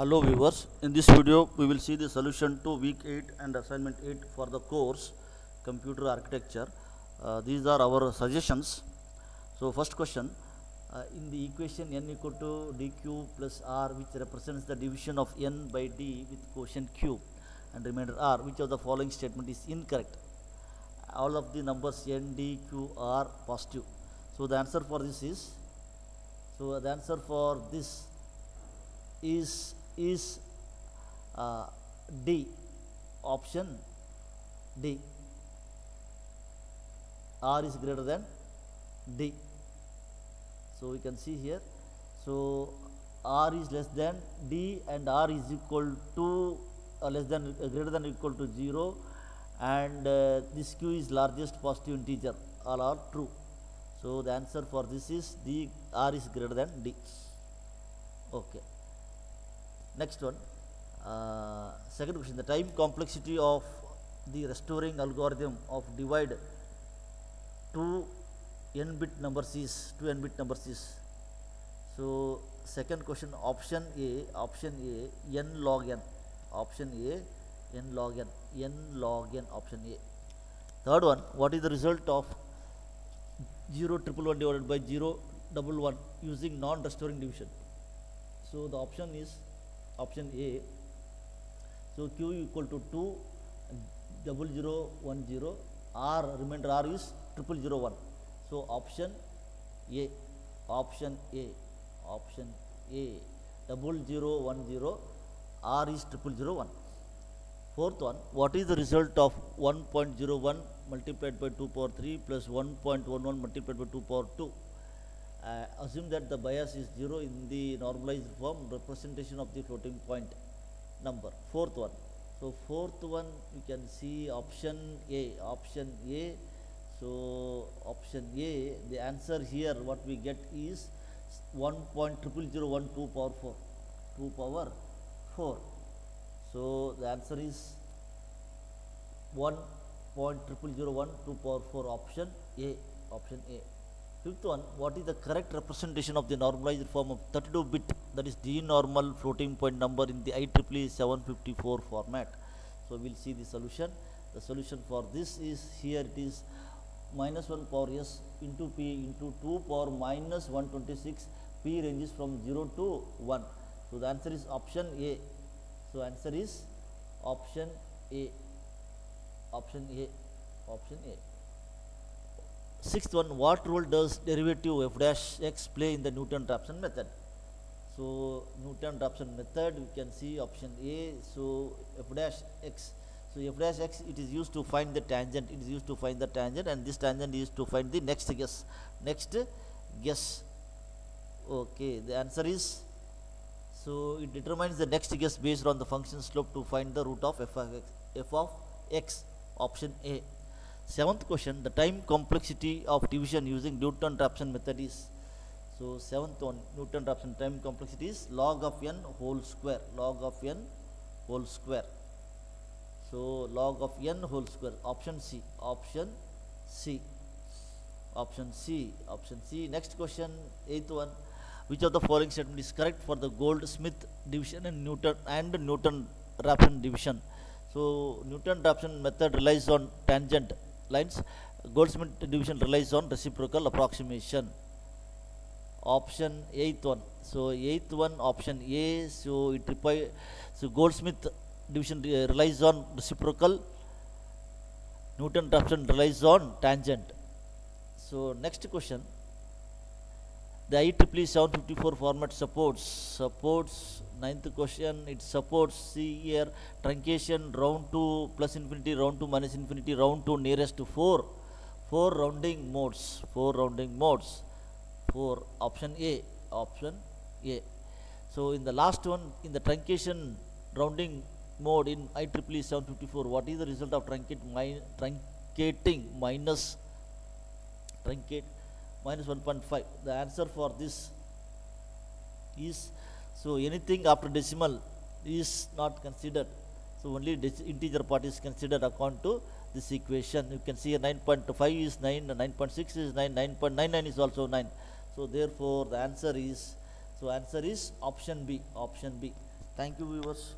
Hello viewers, in this video we will see the solution to week 8 and assignment 8 for the course computer architecture. Uh, these are our suggestions. So first question, uh, in the equation n equal to dq plus r which represents the division of n by d with quotient q and remainder r which of the following statement is incorrect? All of the numbers n, d, q are positive. So the answer for this is, so the answer for this is is uh, D option D. R is greater than D. So we can see here. So R is less than D and R is equal to uh, less than uh, greater than equal to 0 and uh, this Q is largest positive integer. All are true. So the answer for this is D R is greater than D. Okay next one. Uh, second question. The time complexity of the restoring algorithm of divide two n bit numbers is two n bit numbers is so second question option a option a n log n. Option a n log n. N log n option a. Third one what is the result of 0 triple one divided by 0 double one using non restoring division? So the option is option A. So Q equal to 2 double zero one zero R remainder R is triple zero one. So option A option A option A double zero one zero R is triple zero one. Fourth one, what is the result of 1.01 multiplied by 2 power 3 plus 1.11 multiplied by 2 power 2? Uh, assume that the bias is 0 in the normalized form representation of the floating point number fourth one. So fourth one you can see option a option a. So option a the answer here what we get is 1.0001 2 power 4 2 power 4 so the answer is 1.0001 2 power 4 option a option a Fifth one, what is the correct representation of the normalized form of 32 bit that is denormal floating point number in the IEEE 754 format. So we'll see the solution. The solution for this is here it is minus 1 power s into p into 2 power minus 126 p ranges from 0 to 1. So the answer is option A. So answer is option A. Option A. Option A. Sixth one, what role does derivative f dash x play in the Newton-Raphson method? So, Newton-Raphson method, we can see option A. So, f dash x. So, f dash x, it is used to find the tangent. It is used to find the tangent, and this tangent is to find the next guess. Next guess. Okay, the answer is. So, it determines the next guess based on the function slope to find the root of f of x. F of x. Option A. Seventh question, the time complexity of division using Newton-Raphson method is, so seventh one, Newton-Raphson time complexity is log of n whole square, log of n whole square. So log of n whole square, option C, option C, option C, option C. Next question, eighth one, which of the following statement is correct for the Goldschmidt division and Newton and Newton-Raphson division? So Newton-Raphson method relies on tangent lines. Goldschmidt division relies on reciprocal approximation. Option eighth one. So eighth one option A. So it require so Goldschmidt division re- relies on reciprocal. Newton-Raphson relies on tangent. So next question. The IEEE 754 format supports supports ninth question it supports see here truncation round to plus infinity round to minus infinity round to nearest to 4 four rounding modes four rounding modes. Four option A option A. So in the last one in the truncation rounding mode in IEEE 754 what is the result of truncate mi- truncating minus truncate minus 1.5 the answer for this is so anything after decimal is not considered. So only integer part is considered according to this equation. You can see 9.5 is 9 9.6 is 9 9.99 is also 9 so therefore the answer is so answer is option b option b. Thank you viewers.